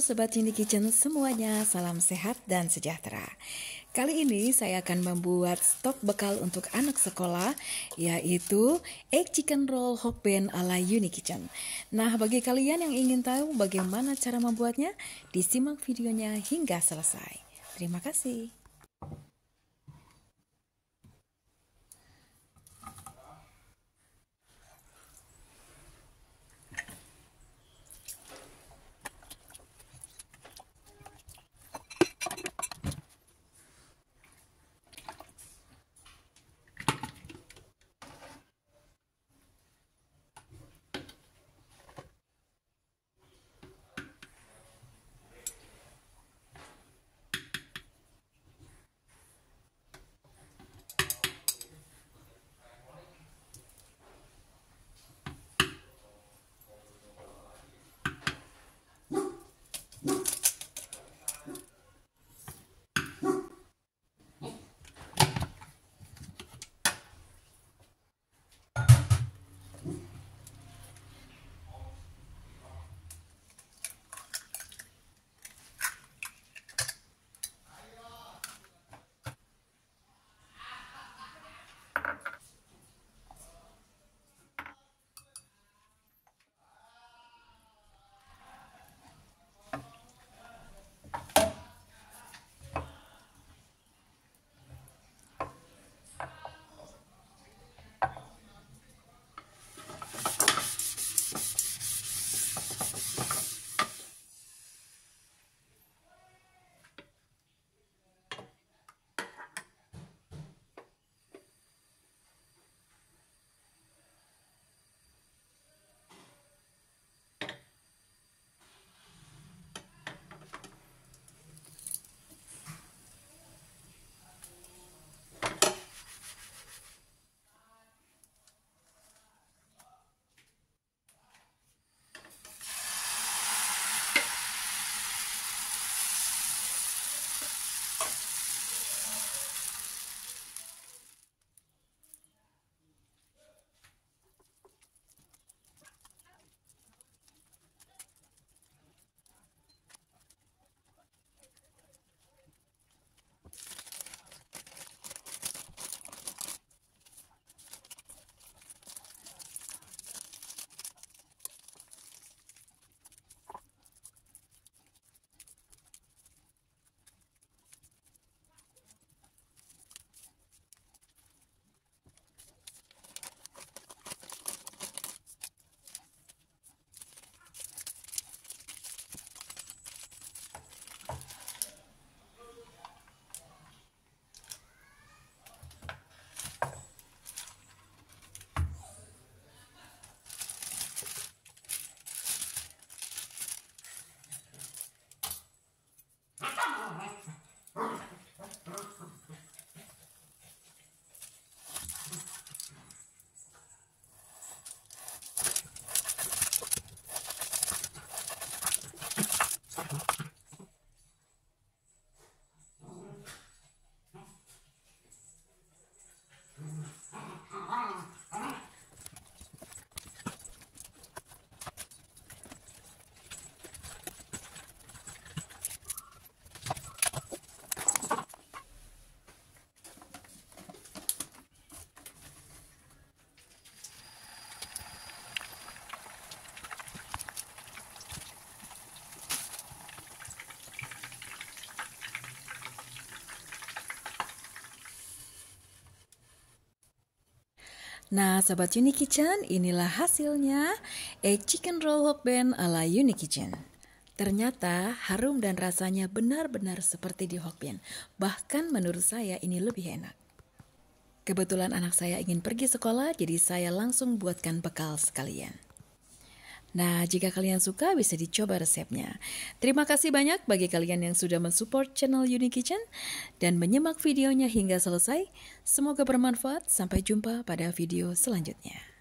Sobat Uni Kitchen semuanya, salam sehat dan sejahtera. Kali ini saya akan membuat stok bekal untuk anak sekolah, yaitu egg chicken roll hokben ala Uni Kitchen. Nah, bagi kalian yang ingin tahu bagaimana cara membuatnya, disimak videonya hingga selesai. Terima kasih. Nah, Sobat Uni Kitchen, inilah hasilnya egg chicken roll hokben ala Uni Kitchen. Ternyata harum dan rasanya benar-benar seperti di hokben. Bahkan menurut saya ini lebih enak. Kebetulan anak saya ingin pergi sekolah, jadi saya langsung buatkan bekal sekalian. Nah, jika kalian suka bisa dicoba resepnya. Terima kasih banyak bagi kalian yang sudah mensupport channel Uni Kitchen dan menyimak videonya hingga selesai. Semoga bermanfaat. Sampai jumpa pada video selanjutnya.